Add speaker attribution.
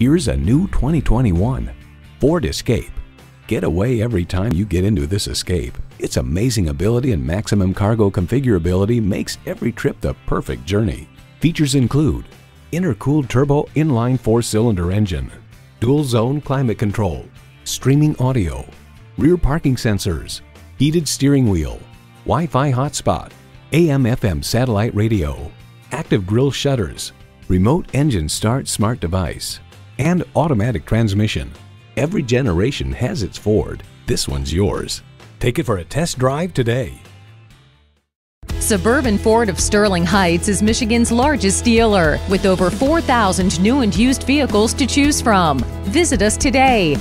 Speaker 1: Here's a new 2021 Ford Escape. Get away every time you get into this Escape. Its amazing ability and maximum cargo configurability makes every trip the perfect journey. Features include intercooled turbo inline four-cylinder engine, dual zone climate control, streaming audio, rear parking sensors, heated steering wheel, Wi-Fi hotspot, AM-FM satellite radio, active grille shutters, remote engine start smart device, and automatic transmission. Every generation has its Ford. This one's yours. Take it for a test drive today.
Speaker 2: Suburban Ford of Sterling Heights is Michigan's largest dealer with over 4,000 new and used vehicles to choose from. Visit us today.